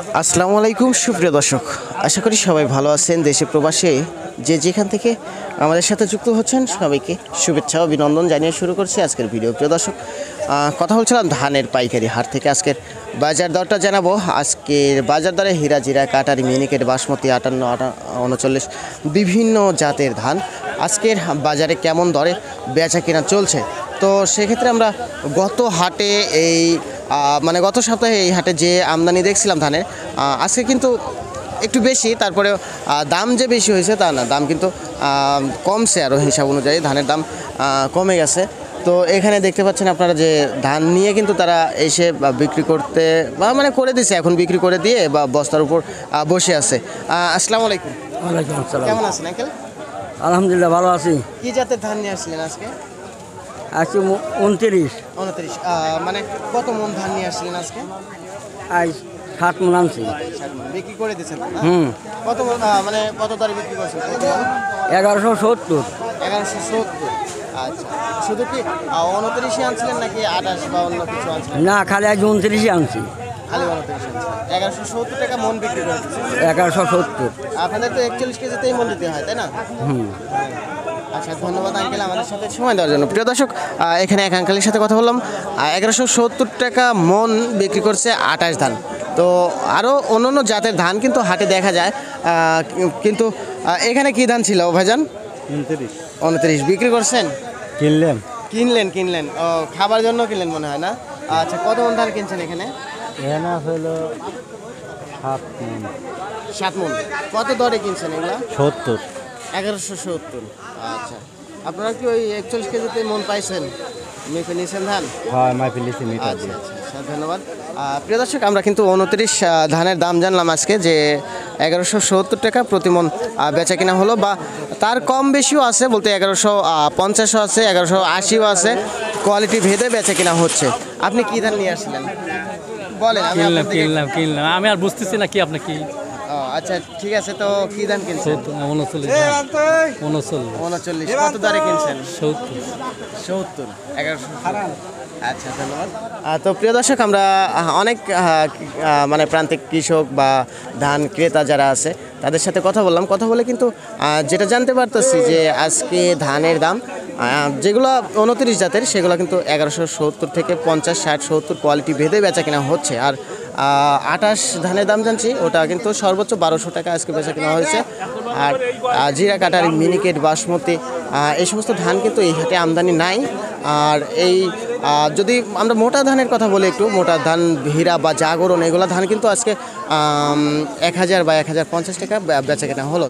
আসসালামু আলাইকুম, সুপ্রিয় দর্শক। আশা করি সবাই ভালো আছেন দেশে প্রবাসে। যে যেখান থেকে আমাদের সাথে যুক্ত হচ্ছেন, সবাইকে শুভেচ্ছা, অভিনন্দন জানিয়ে শুরু করছি আজকের ভিডিও। প্রিয় দর্শক কথা বলছিলাম ধানের পাইকারি হাট থেকে। আজকের বাজার দরটা জানাব। আজকের বাজার দরে হীরা জিরা কাটারি, মিনিকেট, বাসমতি, আটান্ন, আটা, উনচল্লিশ, বিভিন্ন জাতের ধান। আজকের বাজারে কেমন দরে বেচা কেনা চলছে? তো সেক্ষেত্রে আমরা গত হাটে এই মানে গত সপ্তাহে এই হাটে যে আমদানি দেখছিলাম ধানের আজকে কিন্তু একটু বেশি তারপরে দাম যে বেশি হয়েছে তা না দাম কিন্তু কমছে আরও হিসাব অনুযায়ী ধানের দাম কমে গেছে। তো এখানে দেখতে পাচ্ছেন আপনারা যে ধান নিয়ে কিন্তু তারা এসে বা বিক্রি করতে বা মানে করে দিছে এখন বিক্রি করে দিয়ে বা বস্তার উপর বসে আছে। আসসালামু আলাইকুম। কেমন আছেন আঙ্কেল? আলহামদুলিল্লাহ ভালো আছি। কি জাতের ধান নিয়ে আসছিলেন আজকে? আজকে উনত্রিশ। উনত্রিশ মানে কত মন ধান নিয়ে আসছিলেন আজকে? আজ ষাট মন আনছি। বিক্রি করে দিয়েছেন? হুম। কত মানে কত দরে বিক্রি করছেন? এগারোশো সত্তর। এগারোশো সত্তর আচ্ছা। শুধু কি উনত্রিশে আনছিলেন নাকি আঠাশ বা অন্য কিছু আনছিলেন? না খালি আজ উনত্রিশে আনছি। এগারোশো সত্তর টাকা মন বিক্রি করে এগারোশো সত্তর। আপনাদের তো একচল্লিশ কেজিতেই মন দিতে হয় তাই না? হুম। আচ্ছা ধন্যবাদ আঙ্কেল আমাদের সাথে সময় দেওয়ার জন্য। প্রিয় দর্শক এখানে এক আঙ্কেলের সাথে কথা বললাম। এগারোশো সত্তর টাকা মন বিক্রি করছে আঠাশ ধান। তো আরও অন্য অন্য জাতের ধান কিন্তু হাটে দেখা যায়। কিন্তু এখানে কি ধান ছিল ভাইজান? উনত্রিশ। বিক্রি করছেন? কিনলাম কিনলেন কিনলেন। ও খাবার জন্য কিনলেন মনে হয় না? আচ্ছা কত মন ধান কিনছেন এখানে? এখানে হলো সাত মন। সাত মন। কত দরে কিনছেন এগুলো? সত্তর। এগারোশো সত্তর। আচ্ছা। আপনারা কি ওই একচল্লিশ কেজিতে মন পাইছেন? মেপে নিয়েছেন ধান? হয় আচ্ছা আচ্ছা আচ্ছা, ধন্যবাদ। প্রিয় দর্শক আমরা কিন্তু উনত্রিশ ধানের দাম জানলাম আজকে যে এগারোশো সত্তর টাকা প্রতি মন আহ, বেচা কিনা হলো বা তার কম বেশিও আছে বলতে এগারোশো পঞ্চাশও আছে এগারোশো আশিও আছে। কোয়ালিটি ভেদে বেচা কিনা হচ্ছে। আপনি কি ধান নিয়ে আসলেন? বলেন কিনলাম কিনলাম কিনলাম। আমি আর বুঝতেছি না কি আপনি কি আচ্ছা ঠিক আছে তো কি ধান কিনছেন? উনচল্লিশ উনচল্লিশ। উনচল্লিশ কত দরে কিনছেন? সত্তর। সত্তর এগারোশো আচ্ছা ধন্যবাদ। তো প্রিয় দর্শক আমরা অনেক মানে প্রান্তিক কৃষক বা ধান ক্রেতা যারা আছে তাদের সাথে কথা বললাম। কথা বলে কিন্তু যেটা জানতে পারতেছি যে আজকে ধানের দাম যেগুলো উনত্রিশ জাতের সেগুলো কিন্তু এগারোশো সত্তর থেকে পঞ্চাশ ষাট সত্তর কোয়ালিটি ভেদে বেচা কেনা হচ্ছে। আর আটাশ ধানের দাম জানছি, ওটা কিন্তু সর্বোচ্চ বারোশো টাকা আজকে বেচা কেনা হয়েছে। আর জিরা কাটারি মিনিকেট, বাসমতি এই সমস্ত ধান কিন্তু এই হাটে আমদানি নাই। আর এই যদি আমরা মোটা ধানের কথা বলি একটু, মোটা ধান, হীরা বা জাগরণ, এগুলো ধান কিন্তু আজকে এক হাজার বা এক হাজার পঞ্চাশ টাকা বেচা কেনা হলো।